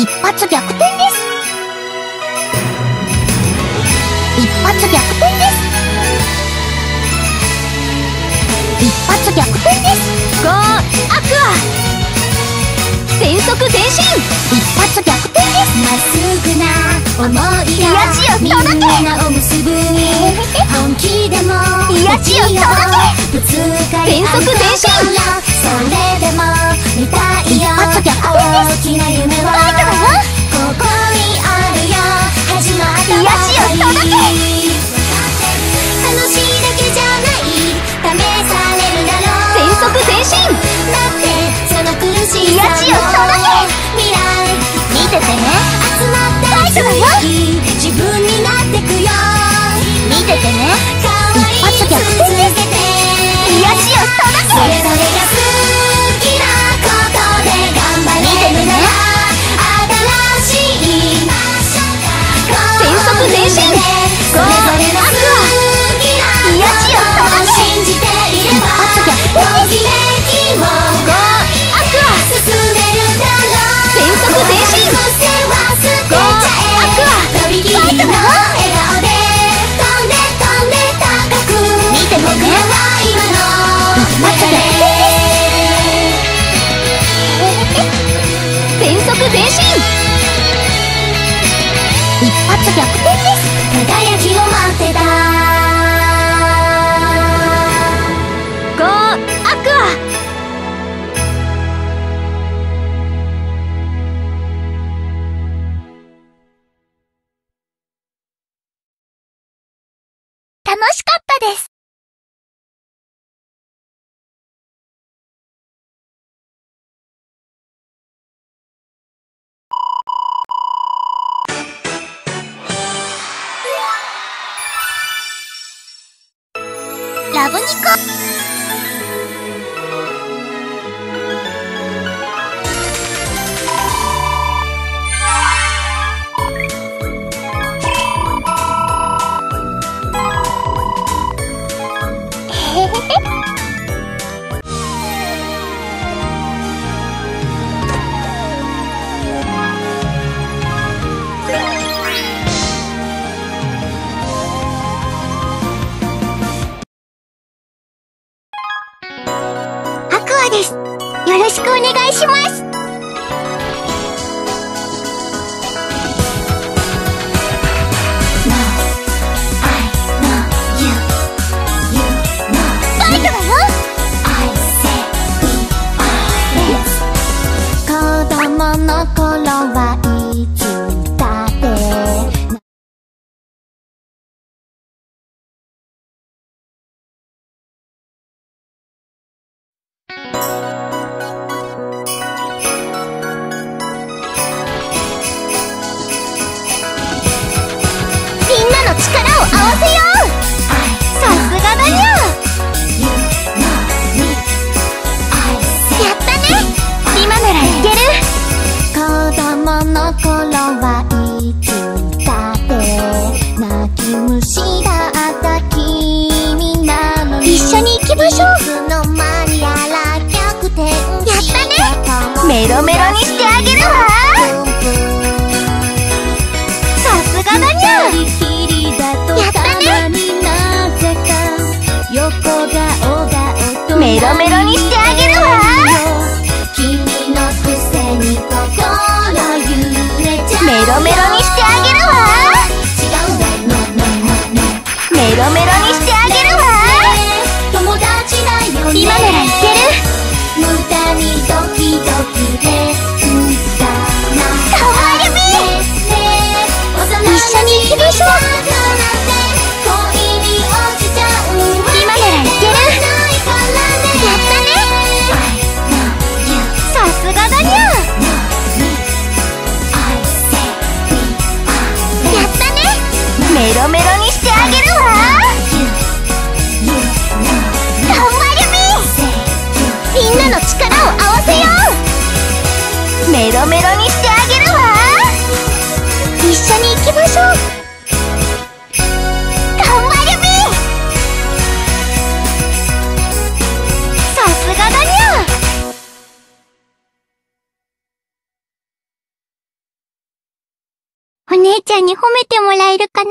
一発逆転です。一発逆転です。一発逆転です。ゴーアクア。全速前進。一発逆転です。まっすぐな思いが癒しを届け。みんなを結ぶ本気でも癒しを届け。全速前進。それでも見たいよ。一発逆転です。大きな夢し癒しを届け見ててね。だよ自分になってくよ見ててね。一発逆転です癒しを届けそれぞれが好きなことで頑張れるなら、ね、新しい全速前進時はかえへへ for. 広めらメロにしてあげるわ。一緒に行きましょう。頑張るみさすがだにゃ。お姉ちゃんに褒めてもらえるかな。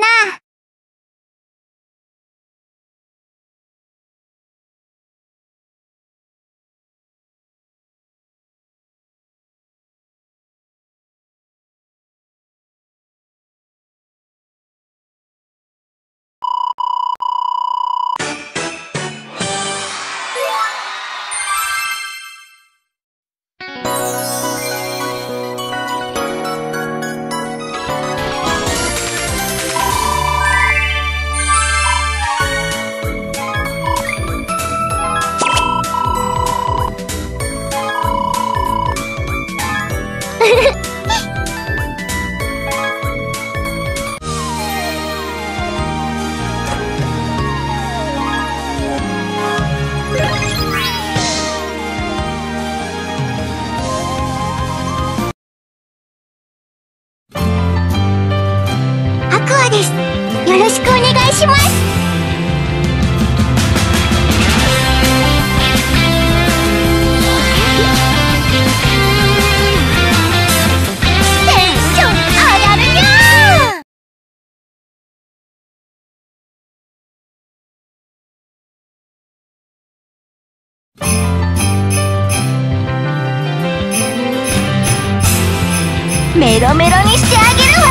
メロメロにしてあげるわ。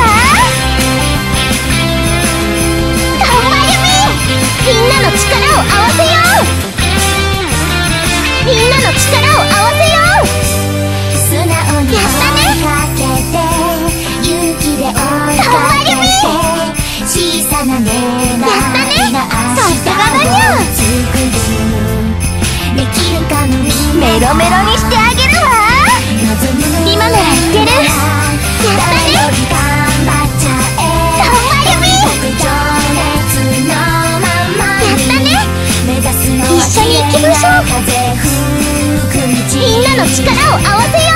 頑張るみ。みんなの力を合わせよう。みんなの力を合わせよう。素直に追いかけて勇気で追いかけて小さな願いがさすがだにゃ作るできるかのみんな。メロメロにしてあげるわ。今ならいけるみ情熱のままにやったね目指すのは一緒に行きましょう風吹く道みんなの力を合わせよう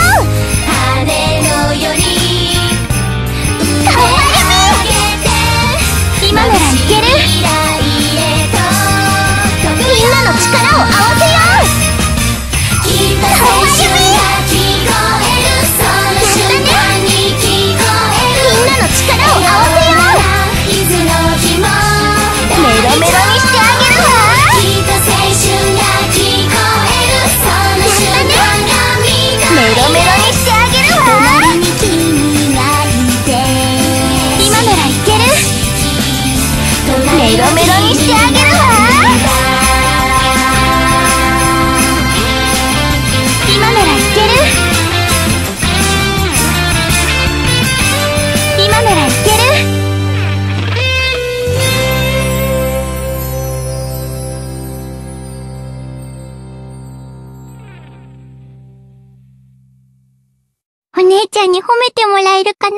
ならいける？お姉ちゃんに褒めてもらえるかな？